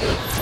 Yeah.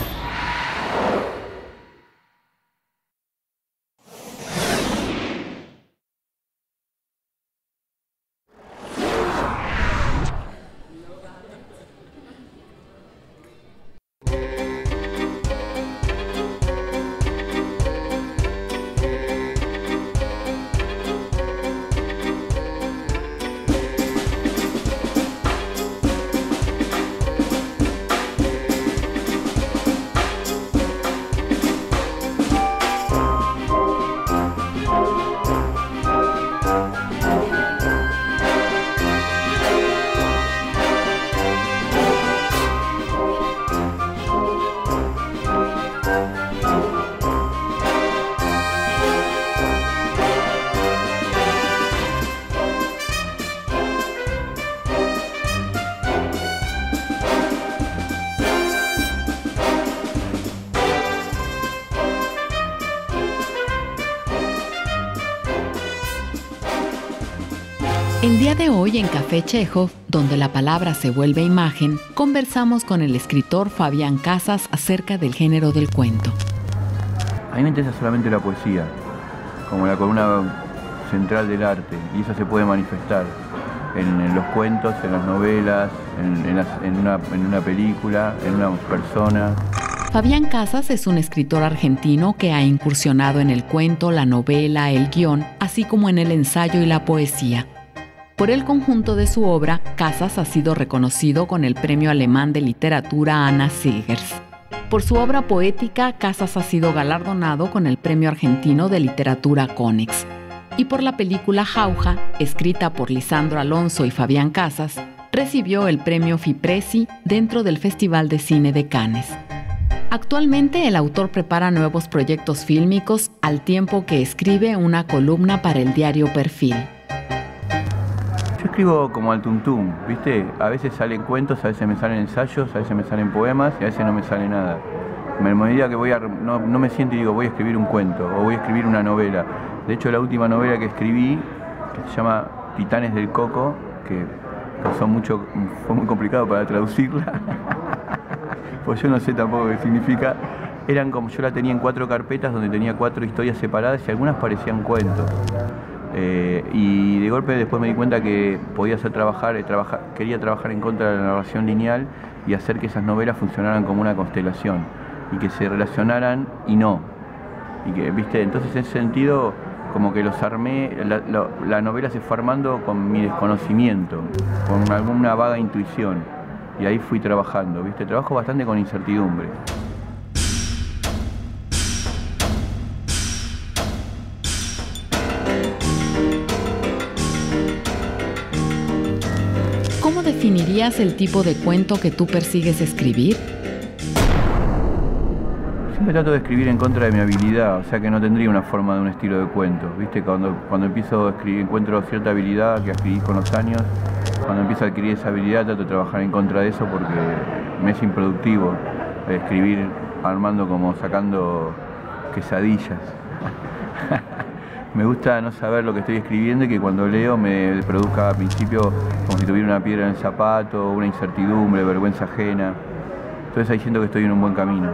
Día de hoy en Café Chekhov, donde la palabra se vuelve imagen, conversamos con el escritor Fabián Casas acerca del género del cuento. A mí me interesa solamente la poesía, como la columna central del arte, y eso se puede manifestar en, los cuentos, en las novelas, en, una, en una película, en una persona. Fabián Casas es un escritor argentino que ha incursionado en el cuento, la novela, el guion, así como en el ensayo y la poesía. Por el conjunto de su obra, Casas ha sido reconocido con el Premio Alemán de Literatura Anna Segers. Por su obra poética, Casas ha sido galardonado con el Premio Argentino de Literatura Conex. Y por la película Jauja, escrita por Lisandro Alonso y Fabián Casas, recibió el Premio Fipresi dentro del Festival de Cine de Cannes. Actualmente el autor prepara nuevos proyectos fílmicos al tiempo que escribe una columna para el diario Perfil escribo como al tuntum, ¿viste? A veces salen cuentos, a veces me salen ensayos, a veces me salen poemas y a veces no me sale nada. Me medida que voy a, no, me siento y digo voy a escribir un cuento o voy a escribir una novela. De hecho, la última novela que escribí, que se llama Titanes del Coco, que pasó mucho, fue muy complicado para traducirla, pues yo no sé tampoco qué significa. Eran como yo la tenía en cuatro carpetas donde tenía cuatro historias separadas y algunas parecían cuentos. Eh, y de golpe después me di cuenta que podía hacer trabajar, eh, quería trabajar en contra de la narración lineal y hacer que esas novelas funcionaran como una constelación y que se relacionaran y no. Y que, viste, entonces en ese sentido como que los armé, la, novela se fue armando con mi desconocimiento, con alguna vaga intuición. Y ahí fui trabajando, viste, trabajo bastante con incertidumbre. Definirías el tipo de cuento que tú persigues escribir? Siempre trato de escribir en contra de mi habilidad, o sea que no tendría una forma de un estilo de cuento. ¿Viste? Cuando, cuando empiezo a escribir, encuentro cierta habilidad que adquirí con los años. Cuando empiezo a adquirir esa habilidad, trato de trabajar en contra de eso porque me es improductivo escribir armando como sacando quesadillas. me gusta no saber lo que estoy escribiendo y que cuando leo me produzca al principio como si tuviera una piedra en el zapato, una incertidumbre, vergüenza ajena. Entonces ahí siento que estoy en un buen camino.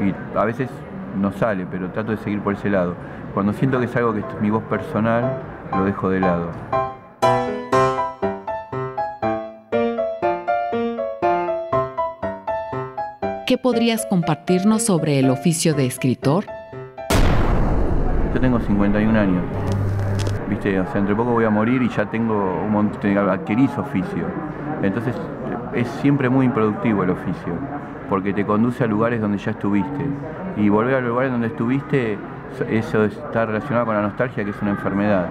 Y a veces no sale, pero trato de seguir por ese lado. Cuando siento que es algo que es mi voz personal, lo dejo de lado. ¿Qué podrías compartirnos sobre el oficio de escritor? Yo tengo 51 años. ¿Viste? O sea, entre poco voy a morir y ya tengo un montón, adquirí oficio. Entonces es siempre muy improductivo el oficio, porque te conduce a lugares donde ya estuviste. Y volver a lugares donde estuviste, eso está relacionado con la nostalgia, que es una enfermedad.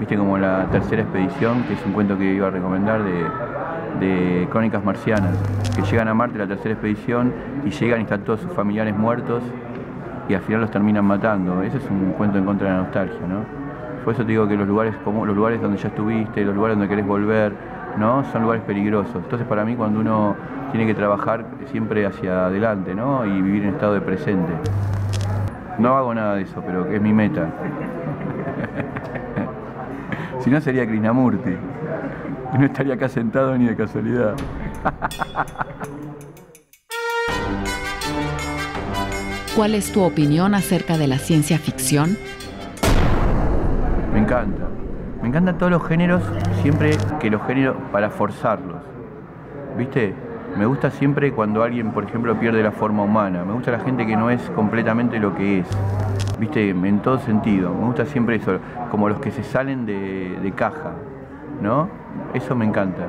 Viste como la tercera expedición, que es un cuento que iba a recomendar de, de Crónicas Marcianas, que llegan a Marte la tercera expedición y llegan y están todos sus familiares muertos y al final los terminan matando. Ese es un cuento en contra de la nostalgia, ¿no? Por eso te digo que los lugares como los lugares donde ya estuviste, los lugares donde querés volver, ¿no? Son lugares peligrosos. Entonces para mí cuando uno tiene que trabajar siempre hacia adelante, ¿no? Y vivir en estado de presente. No hago nada de eso, pero es mi meta. si no sería Krishnamurti. No estaría acá sentado ni de casualidad. ¿Cuál es tu opinión acerca de la ciencia ficción? Me encanta. Me encantan todos los géneros, siempre que los géneros para forzarlos. ¿Viste? Me gusta siempre cuando alguien, por ejemplo, pierde la forma humana. Me gusta la gente que no es completamente lo que es. ¿Viste? En todo sentido. Me gusta siempre eso, como los que se salen de, de caja. ¿No? Eso me encanta.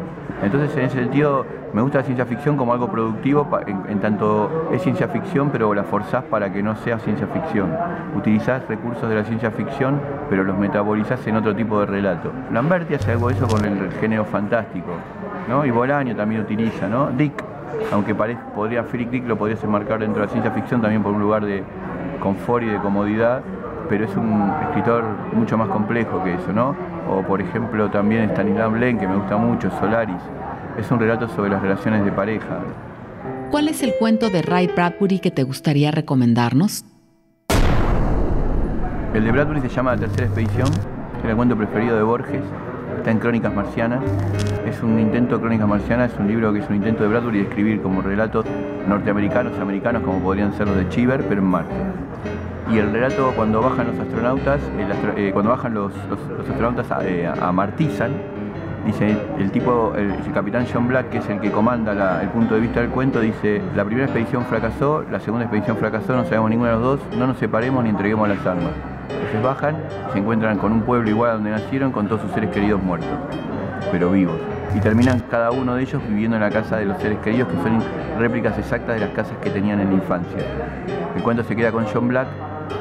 Entonces, en ese sentido, me gusta la ciencia ficción como algo productivo, en, tanto es ciencia ficción, pero la forzás para que no sea ciencia ficción. Utilizás recursos de la ciencia ficción, pero los metabolizás en otro tipo de relato. Lamberti hace algo de eso con el género fantástico, ¿no? Y Bolaño también utiliza, ¿no? Dick, aunque parezca, podría, Philip Dick lo podrías enmarcar dentro de la ciencia ficción también por un lugar de confort y de comodidad, pero es un escritor mucho más complejo que eso, ¿no? O por ejemplo también Stanislav Lem, que me gusta mucho, Solaris. Es un relato sobre las relaciones de pareja. ¿Cuál es el cuento de Ray Bradbury que te gustaría recomendarnos? El de Bradbury se llama La Tercera Expedición, es el cuento preferido de Borges, está en Crónicas Marcianas. Es un intento, Crónicas Marcianas es un libro que es un intento de Bradbury de escribir como relatos norteamericanos, americanos, como podrían ser los de Chiver, pero en Marte y el relato cuando bajan los astronautas, eh, cuando bajan los, astronautas eh, a, Martizan, dice el tipo, el, capitán John Black, que es el que comanda el punto de vista del cuento, dice, la primera expedición fracasó, la segunda expedición fracasó, no sabemos ninguno de los dos, no nos separemos ni entreguemos las armas. Entonces bajan, se encuentran con un pueblo igual a donde nacieron, con todos sus seres queridos muertos, pero vivos. Y terminan cada uno de ellos viviendo en la casa de los seres queridos, que son réplicas exactas de las casas que tenían en la infancia. El cuento se queda con John Black,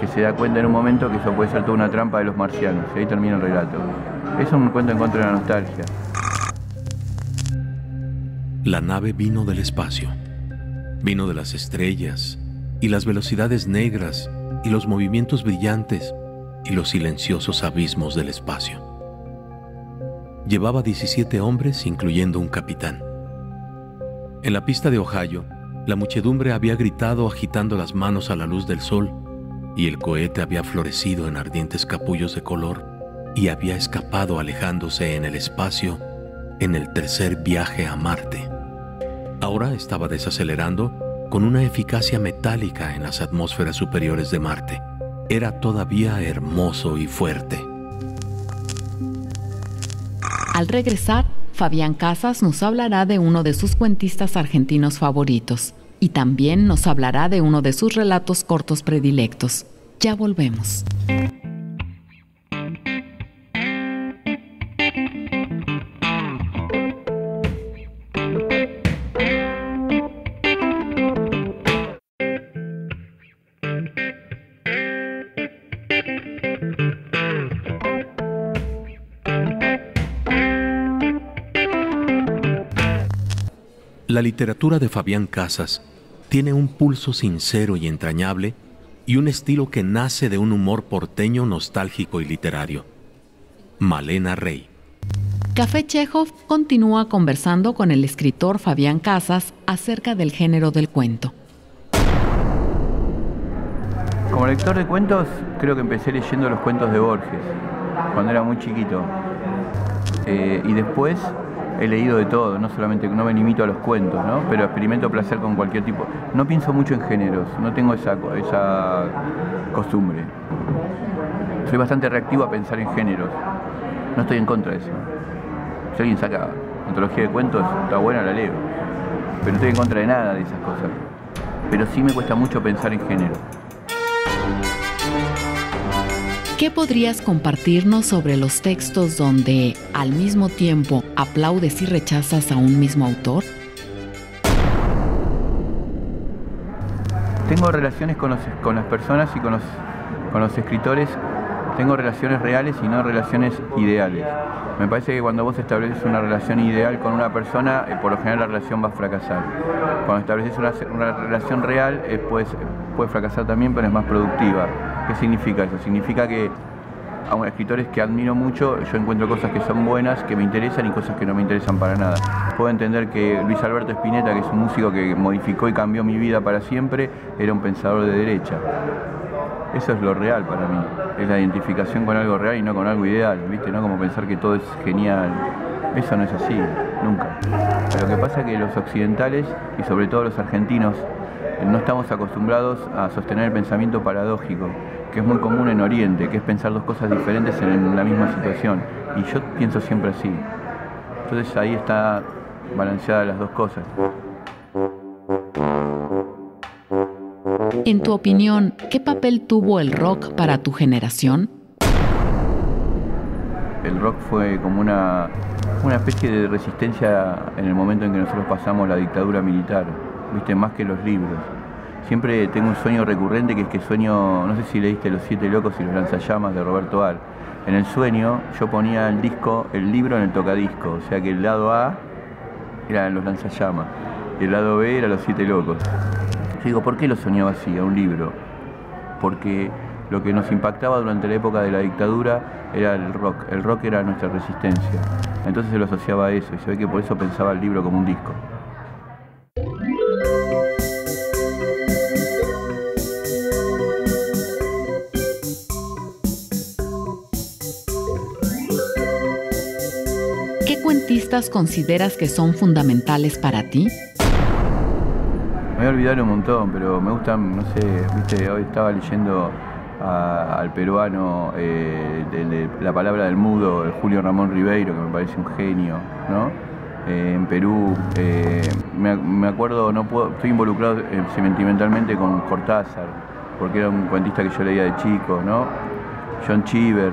que se da cuenta en un momento que eso puede ser toda una trampa de los marcianos. Y ahí termina el relato. Es un cuento en contra de la nostalgia. La nave vino del espacio, vino de las estrellas y las velocidades negras y los movimientos brillantes y los silenciosos abismos del espacio. Llevaba 17 hombres, incluyendo un capitán. En la pista de Ohio, la muchedumbre había gritado agitando las manos a la luz del sol y el cohete había florecido en ardientes capullos de color y había escapado alejándose en el espacio en el tercer viaje a Marte. Ahora estaba desacelerando con una eficacia metálica en las atmósferas superiores de Marte. Era todavía hermoso y fuerte. Al regresar, Fabián Casas nos hablará de uno de sus cuentistas argentinos favoritos, y también nos hablará de uno de sus relatos cortos predilectos. Ya volvemos. La literatura de Fabián Casas tiene un pulso sincero y entrañable y un estilo que nace de un humor porteño nostálgico y literario. Malena Rey. Café Chekhov continúa conversando con el escritor Fabián Casas acerca del género del cuento. Como lector de cuentos, creo que empecé leyendo los cuentos de Borges, cuando era muy chiquito. Eh, y después he leído de todo, no solamente, no me limito a los cuentos, ¿no? pero experimento placer con cualquier tipo. No pienso mucho en géneros, no tengo esa, esa costumbre. Soy bastante reactivo a pensar en géneros. No estoy en contra de eso. Si alguien saca antología de cuentos, está buena, la leo. Pero no estoy en contra de nada de esas cosas. Pero sí me cuesta mucho pensar en género. ¿Qué podrías compartirnos sobre los textos donde al mismo tiempo aplaudes y rechazas a un mismo autor? Tengo relaciones con, las personas y con los, con los escritores, tengo relaciones reales y no relaciones ideales. Me parece que cuando vos estableces una relación ideal con una persona, eh, por lo general la relación va a fracasar. Cuando estableces una, relación real, eh, puede fracasar también, pero es más productiva. ¿Qué significa eso? Significa que a escritores que admiro mucho, yo encuentro cosas que son buenas, que me interesan y cosas que no me interesan para nada. Puedo entender que Luis Alberto Spinetta, que es un músico que modificó y cambió mi vida para siempre, era un pensador de derecha. Eso es lo real para mí, es la identificación con algo real y no con algo ideal, ¿viste? No como pensar que todo es genial. Eso no es así, nunca. lo que pasa es que los occidentales, y sobre todo los argentinos, no estamos acostumbrados a sostener el pensamiento paradójico, que es muy común en Oriente, que es pensar dos cosas diferentes en la misma situación. Y yo pienso siempre así. Entonces ahí está balanceada las dos cosas. En tu opinión, ¿qué papel tuvo el rock para tu generación? El rock fue como una, una especie de resistencia en el momento en que nosotros pasamos la dictadura militar, viste, más que los libros. Siempre tengo un sueño recurrente que es que sueño, no sé si leíste Los Siete Locos y los Lanzallamas de Roberto Al. En el sueño yo ponía el disco, el libro en el tocadisco, o sea que el lado A era Los Lanzallamas y el lado B era Los Siete Locos. Yo digo, ¿por qué lo soñaba así, a un libro? Porque lo que nos impactaba durante la época de la dictadura era el rock. El rock era nuestra resistencia. Entonces se lo asociaba a eso y se ve que por eso pensaba el libro como un disco. ¿Qué cuentistas consideras que son fundamentales para ti? Me voy a olvidar un montón, pero me gustan, no sé, viste, hoy estaba leyendo al peruano eh, La Palabra del Mudo, el Julio Ramón Ribeiro, que me parece un genio, ¿no? Eh, en Perú, eh, me, acuerdo, no puedo, estoy involucrado sentimentalmente con Cortázar, porque era un cuentista que yo leía de chico, ¿no? John Cheever,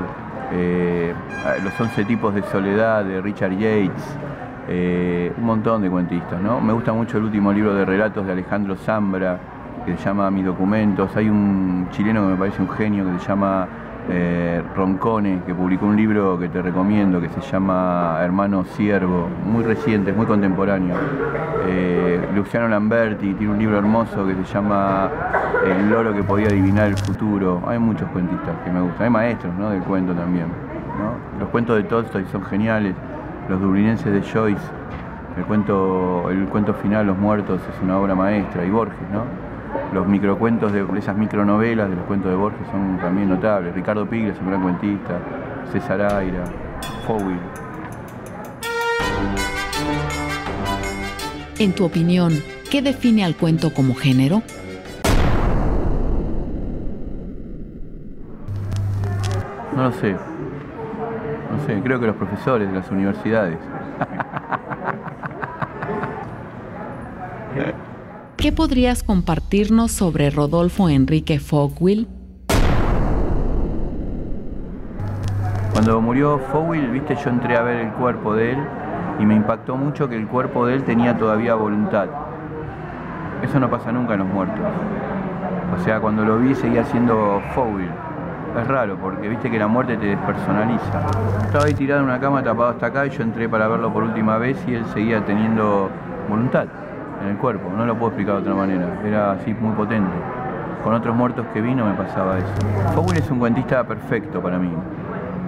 los 11 tipos de soledad de Richard Yates, eh, un montón de cuentistas, ¿no? Me gusta mucho el último libro de relatos de Alejandro Zambra, que se llama Mis documentos. Hay un chileno que me parece un genio que se llama eh, Roncone, que publicó un libro que te recomiendo, que se llama Hermano Siervo, muy reciente, muy contemporáneo. Eh, Luciano Lamberti tiene un libro hermoso que se llama El loro que podía adivinar el futuro. Hay muchos cuentistas que me gustan, hay maestros ¿no? del cuento también. Los cuentos de Tolstoy son geniales. Los dublinenses de Joyce, el cuento, el cuento final, Los Muertos, es una obra maestra, y Borges, ¿no? Los microcuentos de esas micronovelas de los cuentos de Borges son también notables. Ricardo Piglia es un gran cuentista, César Aira, Fowell. En tu opinión, ¿qué define al cuento como género? No lo sé. No sé, creo que los profesores de las universidades. ¿Qué podrías compartirnos sobre Rodolfo Enrique Fogwill? Cuando murió Fogwill, viste, yo entré a ver el cuerpo de él y me impactó mucho que el cuerpo de él tenía todavía voluntad. Eso no pasa nunca en los muertos. O sea, cuando lo vi seguía siendo Fogwill es raro porque viste que la muerte te despersonaliza. Estaba ahí tirado en una cama tapado hasta acá y yo entré para verlo por última vez y él seguía teniendo voluntad en el cuerpo, no lo puedo explicar de otra manera, era así muy potente. Con otros muertos que vino me pasaba eso. Fogul es un cuentista perfecto para mí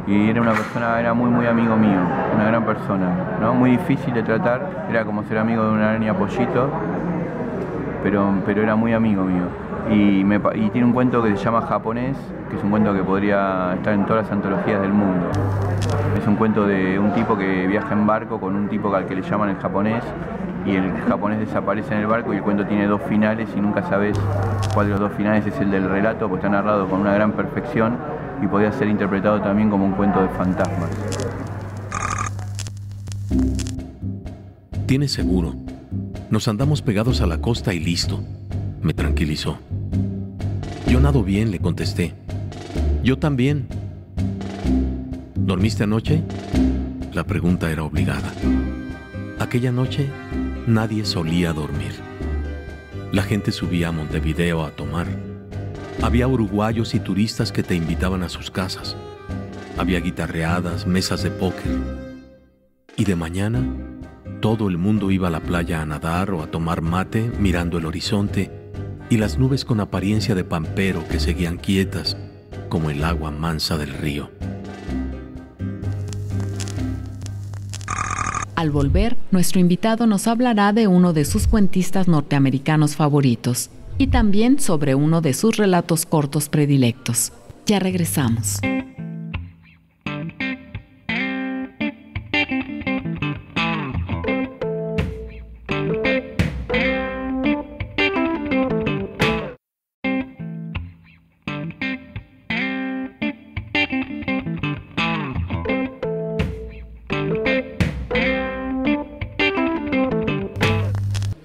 y era una persona, era muy muy amigo mío, una gran persona, ¿no? muy difícil de tratar, era como ser amigo de una araña pollito, pero, pero era muy amigo mío. Y, tiene un cuento que se llama Japonés, que es un cuento que podría estar en todas las antologías del mundo. Es un cuento de un tipo que viaja en barco con un tipo al que le llaman el japonés y el japonés desaparece en el barco y el cuento tiene dos finales y nunca sabes cuál de los dos finales es el del relato, porque está narrado con una gran perfección y podría ser interpretado también como un cuento de fantasmas. Tiene seguro. Nos andamos pegados a la costa y listo. Me tranquilizó. Yo nado bien, le contesté. Yo también. ¿Dormiste anoche? La pregunta era obligada. Aquella noche nadie solía dormir. La gente subía a Montevideo a tomar. Había uruguayos y turistas que te invitaban a sus casas. Había guitarreadas, mesas de póker. Y de mañana, todo el mundo iba a la playa a nadar o a tomar mate mirando el horizonte y las nubes con apariencia de pampero que seguían quietas como el agua mansa del río. Al volver, nuestro invitado nos hablará de uno de sus cuentistas norteamericanos favoritos y también sobre uno de sus relatos cortos predilectos. Ya regresamos.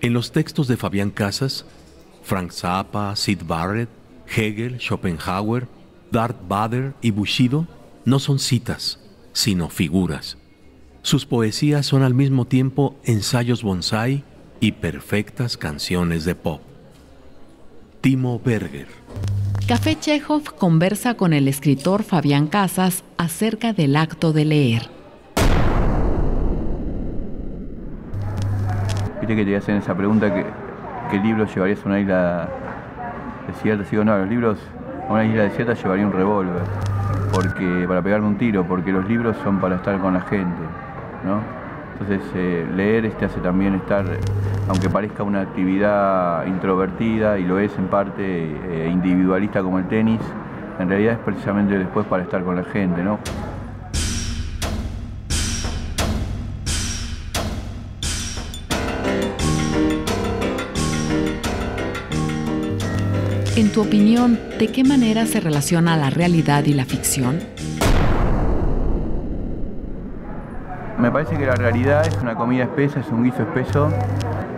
En los textos de Fabián Casas, Frank Zappa, Sid Barrett, Hegel, Schopenhauer, Darth Vader y Bushido no son citas, sino figuras. Sus poesías son al mismo tiempo ensayos bonsai y perfectas canciones de pop. Timo Berger. Café Chekhov conversa con el escritor Fabián Casas acerca del acto de leer. Viste que te hacen esa pregunta que qué libro llevarías a una isla desierta. Digo, no, los libros a una isla desierta llevaría un revólver porque para pegarme un tiro, porque los libros son para estar con la gente, ¿no? Entonces eh, leer este hace también estar, aunque parezca una actividad introvertida y lo es en parte eh, individualista como el tenis, en realidad es precisamente después para estar con la gente, ¿no? En tu opinión, ¿de qué manera se relaciona la realidad y la ficción? Me parece que la realidad es una comida espesa, es un guiso espeso,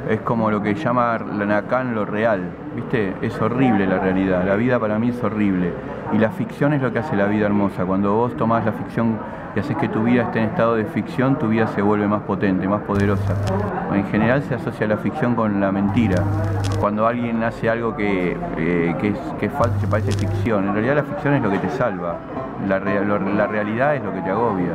es como lo que llama Lacan lo real, ¿viste? Es horrible la realidad, la vida para mí es horrible. Y la ficción es lo que hace la vida hermosa. Cuando vos tomás la ficción y haces que tu vida esté en estado de ficción, tu vida se vuelve más potente, más poderosa. En general se asocia la ficción con la mentira. Cuando alguien hace algo que, eh, que, es, se parece ficción. En realidad la ficción es lo que te salva. La, la realidad es lo que te agobia.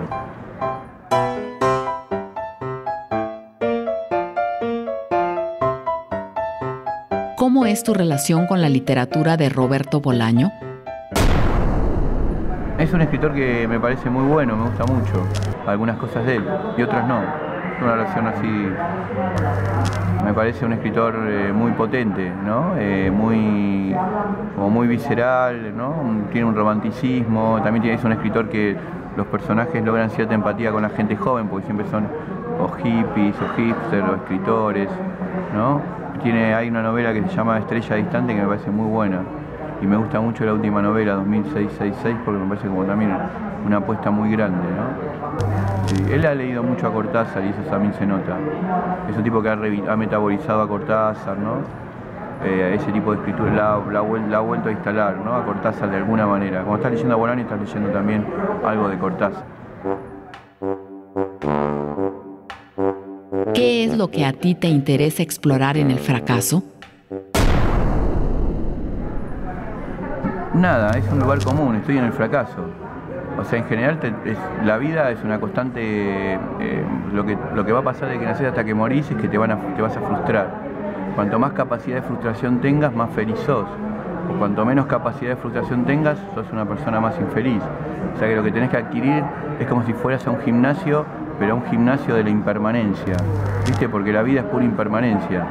¿Cómo es tu relación con la literatura de Roberto Bolaño? Es un escritor que me parece muy bueno, me gusta mucho. Algunas cosas de él y otras no. Una relación así. Me parece un escritor eh, muy potente, ¿no? Eh, muy, como muy visceral, ¿no? Tiene un romanticismo. También es un escritor que los personajes logran cierta empatía con la gente joven, porque siempre son o hippies o hipsters o escritores, ¿no? Tiene, hay una novela que se llama Estrella Distante que me parece muy buena y me gusta mucho la última novela, 2006-66, porque me parece como también una apuesta muy grande. ¿no? él ha leído mucho a Cortázar y eso también se nota. Es un tipo que ha, metabolizado a Cortázar, ¿no? Eh, ese tipo de escritura la, ha vuelto a instalar ¿no? a Cortázar de alguna manera. Como estás leyendo a Bolani, estás leyendo también algo de Cortázar. ¿Qué es lo que a ti te interesa explorar en el fracaso? Nada, es un lugar común, estoy en el fracaso. O sea, en general la vida es una constante, eh, lo, que, lo que va a pasar de que naces hasta que morís es que te, van a, te vas a frustrar. Cuanto más capacidad de frustración tengas, más feliz sos. O cuanto menos capacidad de frustración tengas, sos una persona más infeliz. O sea que lo que tenés que adquirir es como si fueras a un gimnasio, pero a un gimnasio de la impermanencia. ¿Viste? Porque la vida es pura impermanencia.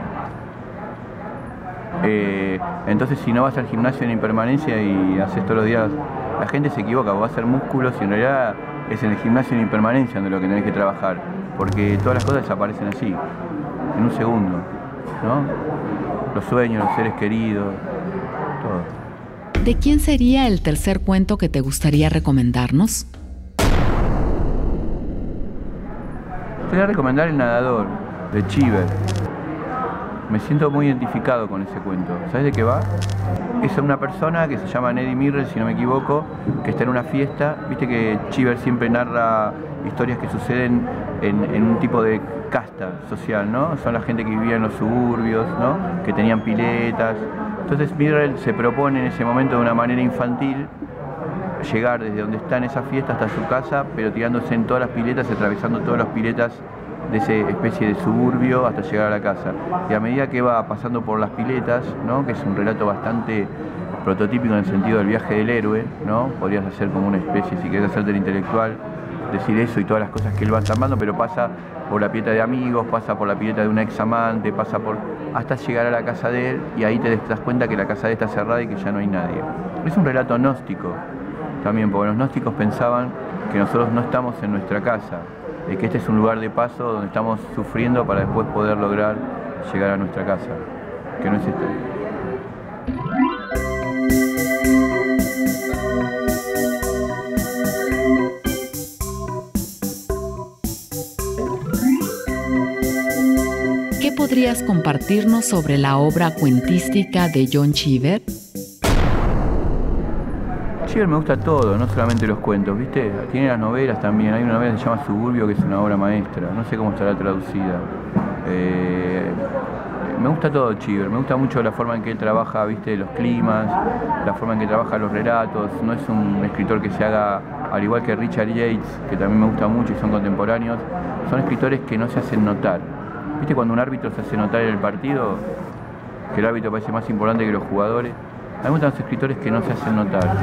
Eh, entonces si no vas al gimnasio en impermanencia y haces todos los días, la gente se equivoca, vas a hacer músculos y en realidad es en el gimnasio en impermanencia donde lo que tenés que trabajar, porque todas las cosas desaparecen así, en un segundo, ¿no? Los sueños, los seres queridos, todo. ¿De quién sería el tercer cuento que te gustaría recomendarnos? Voy a recomendar El Nadador, de Chiver me siento muy identificado con ese cuento. ¿Sabes de qué va? Es una persona que se llama Neddy Mirrell, si no me equivoco, que está en una fiesta. Viste que Chiver siempre narra historias que suceden en, un tipo de casta social, ¿no? Son la gente que vivía en los suburbios, ¿no? Que tenían piletas. Entonces Mirrell se propone en ese momento de una manera infantil llegar desde donde está en esa fiesta hasta su casa, pero tirándose en todas las piletas, atravesando todas las piletas de esa especie de suburbio hasta llegar a la casa. Y a medida que va pasando por las piletas, ¿no? que es un relato bastante prototípico en el sentido del viaje del héroe, ¿no? podrías hacer como una especie, si querés hacerte el intelectual, decir eso y todas las cosas que él va armando, pero pasa por la pileta de amigos, pasa por la pileta de un ex amante, pasa por hasta llegar a la casa de él y ahí te das cuenta que la casa de él está cerrada y que ya no hay nadie. Es un relato gnóstico también, porque los gnósticos pensaban que nosotros no estamos en nuestra casa, de que este es un lugar de paso donde estamos sufriendo para después poder lograr llegar a nuestra casa, que no es esto. podrías compartirnos sobre la obra cuentística de John Cheever? Cheever me gusta todo, no solamente los cuentos, ¿viste? Tiene las novelas también. Hay una novela que se llama Suburbio, que es una obra maestra. No sé cómo estará traducida. Eh, me gusta todo Cheever, me gusta mucho la forma en que él trabaja, viste, los climas, la forma en que trabaja los relatos. No es un escritor que se haga, al igual que Richard Yates, que también me gusta mucho y son contemporáneos, son escritores que no se hacen notar. ¿Viste cuando un árbitro se hace notar en el partido? Que el árbitro parece más importante que los jugadores. Gustan los escritores que no se hacen notar.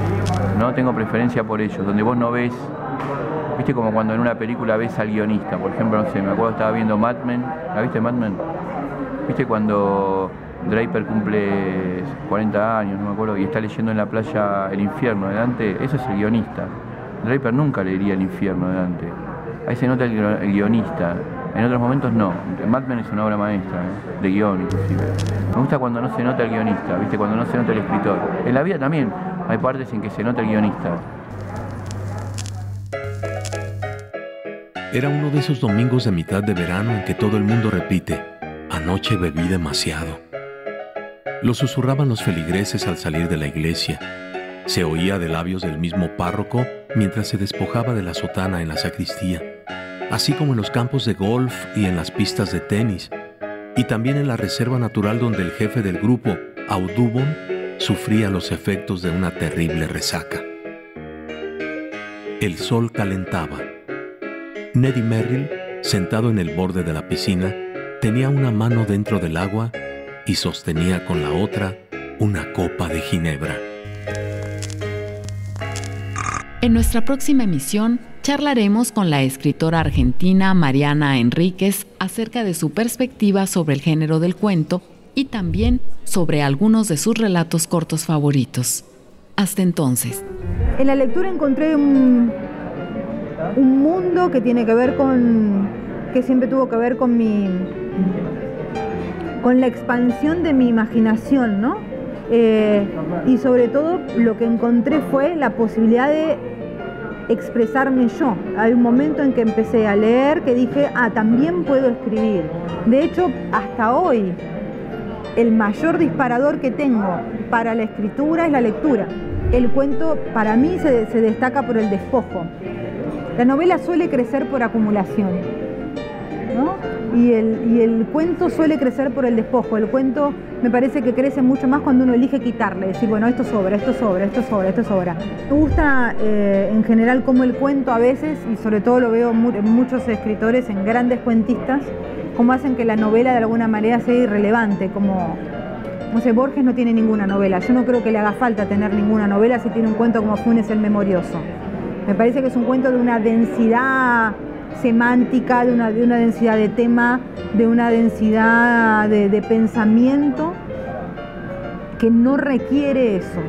No tengo preferencia por ellos, donde vos no ves, viste como cuando en una película ves al guionista. Por ejemplo, no sé, me acuerdo estaba viendo Mad Men. ¿La viste Mad Men? ¿Viste cuando Draper cumple 40 años, no me acuerdo, y está leyendo en la playa El infierno de Dante? Eso es el guionista. Draper nunca leería El infierno de Dante. Ahí se nota el, guionista. En otros momentos no. Mad Men es una obra maestra, ¿eh? de guion inclusive. Me gusta cuando no se nota el guionista, ¿viste? Cuando no se nota el escritor. En la vida también hay partes en que se nota el guionista. Era uno de esos domingos de mitad de verano en que todo el mundo repite, Anoche bebí demasiado. Lo susurraban los feligreses al salir de la iglesia. Se oía de labios del mismo párroco mientras se despojaba de la sotana en la sacristía, así como en los campos de golf y en las pistas de tenis, y también en la reserva natural donde el jefe del grupo, Audubon, sufría los efectos de una terrible resaca. El sol calentaba. Neddy Merrill, sentado en el borde de la piscina, Tenía una mano dentro del agua y sostenía con la otra una copa de ginebra. En nuestra próxima emisión charlaremos con la escritora argentina Mariana Enríquez acerca de su perspectiva sobre el género del cuento y también sobre algunos de sus relatos cortos favoritos. Hasta entonces. En la lectura encontré un, un mundo que tiene que ver con, que siempre tuvo que ver con mi, con la expansión de mi imaginación, ¿no? Eh, y sobre todo lo que encontré fue la posibilidad de expresarme yo. Hay un momento en que empecé a leer que dije, ah, también puedo escribir. De hecho, hasta hoy, el mayor disparador que tengo para la escritura es la lectura. El cuento para mí se, se destaca por el despojo. La novela suele crecer por acumulación. Y el, cuento suele crecer por el despojo. El cuento me parece que crece mucho más cuando uno elige quitarle, decir, bueno, esto sobra, esto sobra, esto sobra, esto sobra. Me gusta eh, en general cómo el cuento a veces, y sobre todo lo veo en muchos escritores, en grandes cuentistas, cómo hacen que la novela de alguna manera sea irrelevante, como, no sé, Borges no tiene ninguna novela. Yo no creo que le haga falta tener ninguna novela si tiene un cuento como Funes el Memorioso. Me parece que es un cuento de una densidad semántica, de una, de una densidad de tema, de una densidad de, pensamiento que no requiere eso.